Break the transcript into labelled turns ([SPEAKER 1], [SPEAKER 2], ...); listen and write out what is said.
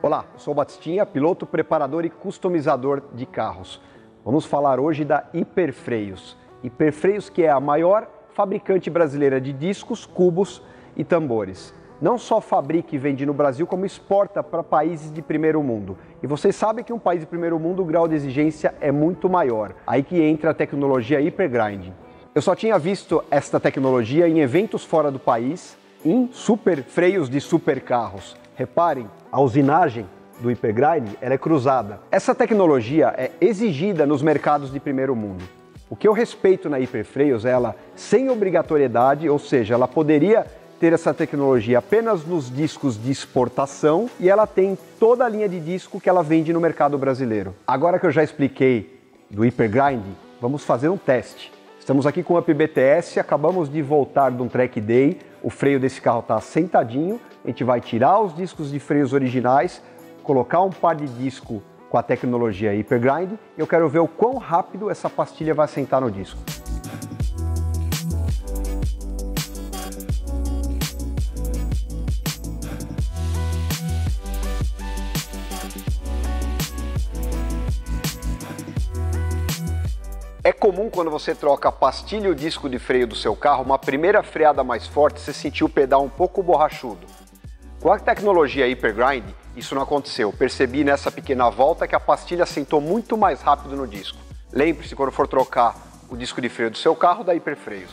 [SPEAKER 1] Olá, sou o Batistinha, piloto, preparador e customizador de carros. Vamos falar hoje da Hiperfreios. Hiperfreios que é a maior fabricante brasileira de discos, cubos e tambores. Não só fabrica e vende no Brasil, como exporta para países de primeiro mundo. E vocês sabem que um país de primeiro mundo o grau de exigência é muito maior. Aí que entra a tecnologia Hypergrinding. Eu só tinha visto esta tecnologia em eventos fora do país, em super freios de supercarros. Reparem, a usinagem do Hypergrind ela é cruzada. Essa tecnologia é exigida nos mercados de primeiro mundo. O que eu respeito na Hiperfreios é ela sem obrigatoriedade, ou seja, ela poderia ter essa tecnologia apenas nos discos de exportação e ela tem toda a linha de disco que ela vende no mercado brasileiro. Agora que eu já expliquei do Hypergrind, vamos fazer um teste. Estamos aqui com o Up BTS, acabamos de voltar de um track day, o freio desse carro está sentadinho, a gente vai tirar os discos de freios originais, colocar um par de disco com a tecnologia Hypergrind e eu quero ver o quão rápido essa pastilha vai sentar no disco. É comum quando você troca a pastilha e o disco de freio do seu carro, uma primeira freada mais forte, você sentir o pedal um pouco borrachudo. Com a tecnologia Hypergrind, isso não aconteceu. Percebi nessa pequena volta que a pastilha sentou muito mais rápido no disco. Lembre-se quando for trocar o disco de freio do seu carro da Hiperfreios.